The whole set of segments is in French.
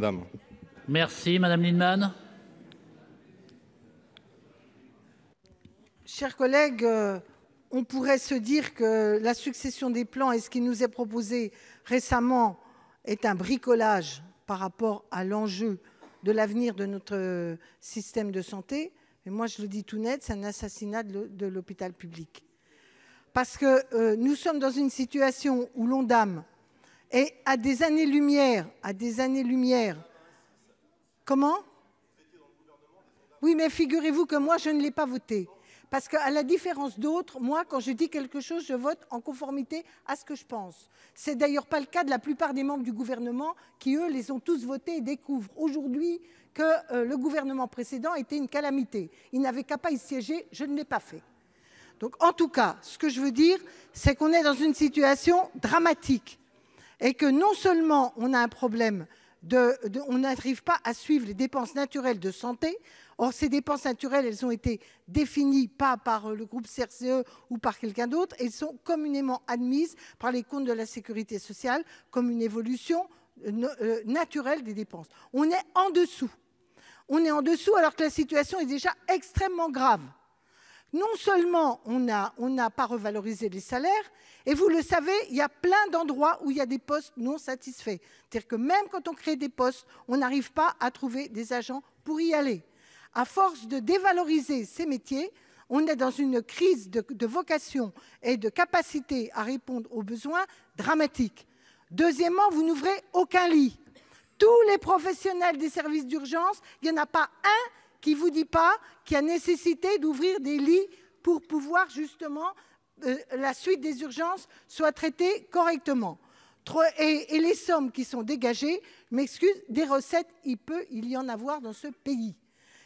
Madame. Merci, Madame Lienemann. Chers collègues, euh, on pourrait se dire que la succession des plans et ce qui nous est proposé récemment est un bricolage par rapport à l'enjeu de l'avenir de notre système de santé. Mais moi, je le dis tout net, c'est un assassinat de l'hôpital public. Parce que euh, nous sommes dans une situation où l'ONDAM est à des années-lumière, à des années-lumière. Comment? Oui, mais figurez-vous que moi, je ne l'ai pas voté. Parce qu'à la différence d'autres, moi, quand je dis quelque chose, je vote en conformité à ce que je pense. C'est d'ailleurs pas le cas de la plupart des membres du gouvernement qui, eux, les ont tous votés et découvrent aujourd'hui que euh, le gouvernement précédent était une calamité. Ils n'avaient qu'à pas y siéger, je ne l'ai pas fait. Donc, en tout cas, ce que je veux dire, c'est qu'on est dans une situation dramatique et que non seulement on a un problème on n'arrive pas à suivre les dépenses naturelles de santé. Or, ces dépenses naturelles, elles ont été définies pas par le groupe CRCE ou par quelqu'un d'autre, elles sont communément admises par les comptes de la sécurité sociale comme une évolution euh, euh, naturelle des dépenses. On est en dessous. On est en dessous alors que la situation est déjà extrêmement grave non seulement on n'a pas revalorisé les salaires, et vous le savez, il y a plein d'endroits où il y a des postes non satisfaits. C'est-à-dire que même quand on crée des postes, on n'arrive pas à trouver des agents pour y aller. À force de dévaloriser ces métiers, on est dans une crise de, de vocation et de capacité à répondre aux besoins dramatique. Deuxièmement, vous n'ouvrez aucun lit. Tous les professionnels des services d'urgence, il n'y en a pas un qui ne vous dit pas qu'il y a nécessité d'ouvrir des lits pour pouvoir justement euh, la suite des urgences soit traitée correctement. Et, les sommes qui sont dégagées, m'excuse, des recettes, il peut il y en avoir dans ce pays.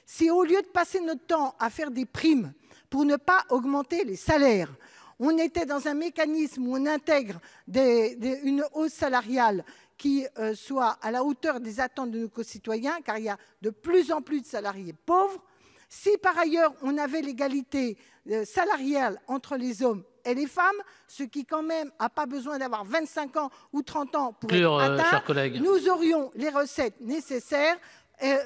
Si au lieu de passer notre temps à faire des primes pour ne pas augmenter les salaires, on était dans un mécanisme où on intègre des, des, une hausse salariale qui euh, soit à la hauteur des attentes de nos concitoyens, car il y a de plus en plus de salariés pauvres. Si par ailleurs on avait l'égalité euh, salariale entre les hommes et les femmes, ce qui quand même n'a pas besoin d'avoir 25 ans ou 30 ans pour être euh, atteint, nous aurions les recettes nécessaires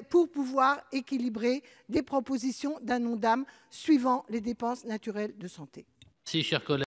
pour pouvoir équilibrer des propositions d'un nom d'âme suivant les dépenses naturelles de santé. Si, chers collègues.